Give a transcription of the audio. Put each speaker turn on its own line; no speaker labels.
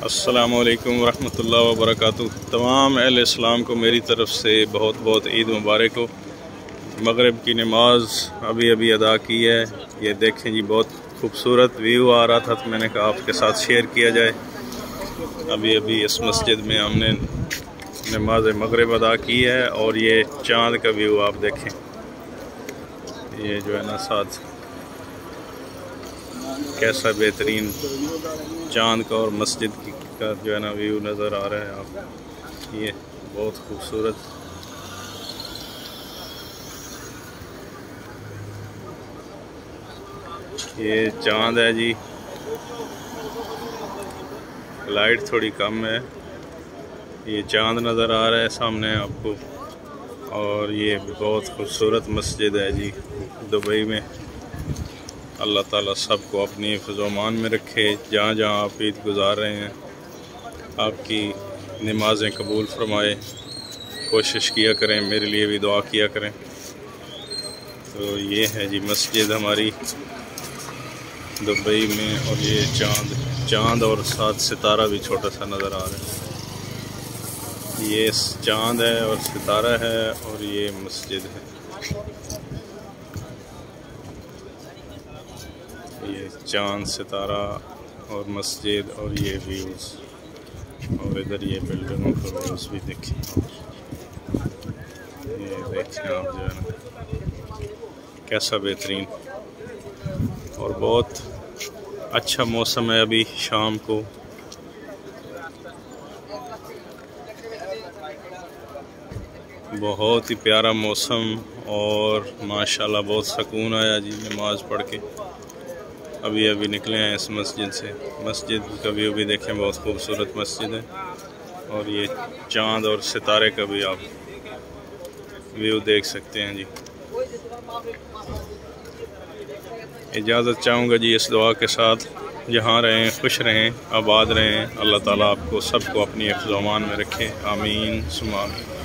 असलकम वरहमल वबरक तमाम अहल इस्लाम को मेरी तरफ़ से बहुत बहुत ईद मुबारक हो। मगरब की नमाज़ अभी अभी अदा की है। ये देखें जी, बहुत खूबसूरत व्यू आ रहा था तो मैंने कहा आपके साथ शेयर किया जाए। अभी अभी इस मस्जिद में हमने नमाज़ मगरब अदा की है और ये चाँद का व्यू आप देखें। ये जो है ना साथ कैसा बेहतरीन चाँद का और मस्जिद की का जो है ना व्यू नज़र आ रहा है आप। ये बहुत खूबसूरत। ये चाँद है जी। लाइट थोड़ी कम है। ये चाँद नज़र आ रहा है सामने आपको। और ये बहुत खूबसूरत मस्जिद है जी, दुबई में। अल्लाह ताला सबको अपनी फजोमान में रखे, जहाँ जहाँ आप ईद गुजार रहे हैं, आपकी नमाज़ें कबूल फरमाए, कोशिश किया करें, मेरे लिए भी दुआ किया करें। तो ये है जी मस्जिद हमारी, दुबई में, और ये चाँद चाँद और साथ सितारा भी छोटा सा नज़र आ रहा है। ये चाँद है और सितारा है, और ये मस्जिद है। चाँद, सितारा और मस्जिद और ये व्यूज़ और इधर ये बिल्डिंगों का व्यूज़ भी देखें। ये देखें आप जो है कैसा बेहतरीन। और बहुत अच्छा मौसम है अभी शाम को। बहुत ही प्यारा मौसम और माशाल्लाह बहुत सुकून आया जी नमाज़ पढ़ के। अभी अभी निकले हैं इस मस्जिद से। मस्जिद का व्यू भी देखें, बहुत खूबसूरत मस्जिद है। और ये चाँद और सितारे का भी आप व्यू देख सकते हैं जी। इजाज़त चाहूँगा जी इस दुआ के साथ। जहाँ रहें, खुश रहें, आबाद रहें। अल्लाह ताला आपको सबको अपनी अफजमान में रखें। आमीन सुमामीन